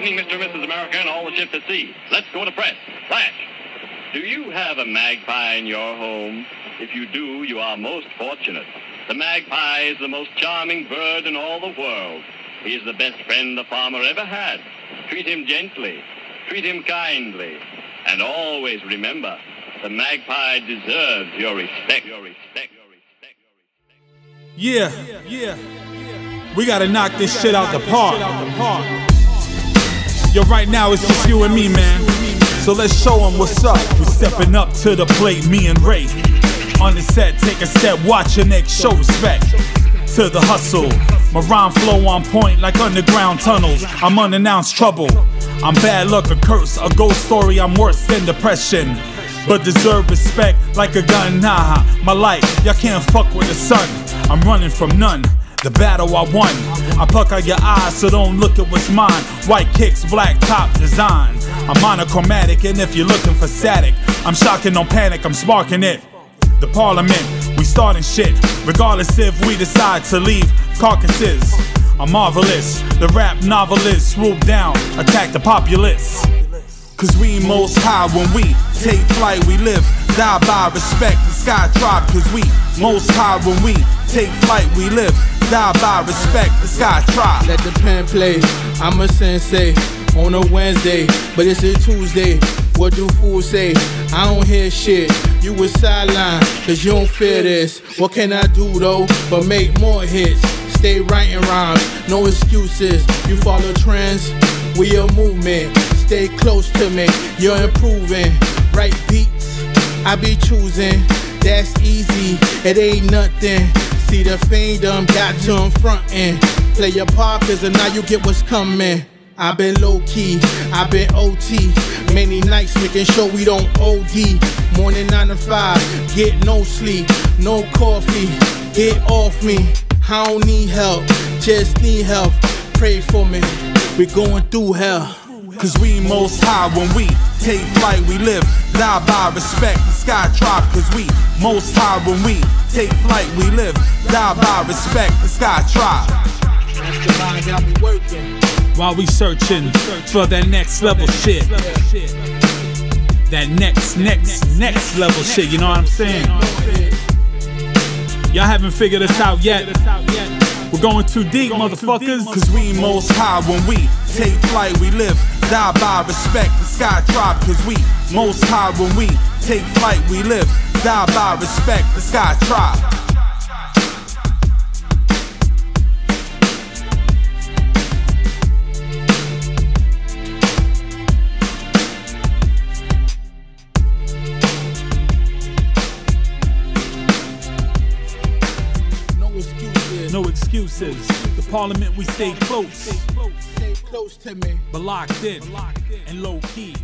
evening, Mr. and Mrs. America, and all the ships at sea. Let's go to press. Flash. Do you have a magpie in your home? If you do, you are most fortunate. The magpie is the most charming bird in all the world. He is the best friend the farmer ever had. Treat him gently. Treat him kindly. And always remember, the magpie deserves your respect. Your respect. Your respect. Your respect. Yeah, yeah. We gotta knock this shit out the park. Yo, right now it's just you and me, man. So let's show them what's up. We're stepping up to the plate, me and Ray. On the set, take a step, watch your next show respect. To the hustle, my rhyme flow on point like underground tunnels. I'm unannounced trouble. I'm bad luck, a curse, a ghost story. I'm worse than depression. But deserve respect like a gun. Nah, my life, y'all can't fuck with the sun. I'm running from none. The battle I won. I pluck out your eyes, so don't look at what's mine. White kicks, black top design. I'm monochromatic, and if you're looking for static, I'm shocking, no panic, I'm sparking it. The parliament, we starting shit, regardless if we decide to leave carcasses. I'm marvelous, the rap novelist, swoop down, attack the populace. Cause we most high when we take flight, we live, die by respect. Sky tribe, cause we most high when we take flight, we live, die by respect. The sky tribe. Let the pen play. I'm a sensei on a Wednesday, but it's a Tuesday. What do fools say? I don't hear shit. You was sideline, cause you don't fear this. What can I do though? But make more hits. Stay writing rhymes, no excuses. You follow trends, we a movement. Stay close to me, you're improving. Right beats, I be choosing. That's easy, it ain't nothing. See the fiendom got to in frontin'. Play your part, cause now you get what's coming. i been low key, i been OT. Many nights making sure we don't OD. Morning 9 to 5, get no sleep, no coffee. Get off me, I don't need help, just need help. Pray for me, we going through hell. Cause we most high when we take flight, we live, die by respect. The sky tribe, cause we most high when we take flight, we live, die by respect. The sky tribe. That's the mind got me working. While we searching for that next level shit. That next, next, next level shit, you know what I'm saying? Y'all haven't figured us out yet. We're going too deep, motherfuckers. Cause we most high when we take flight, we live, die by respect. The sky tribe, cause we most high when we take flight, we live, die by respect. The sky tribe. Excuses. The parliament, we stay close, Stay close to me. but locked in and low key.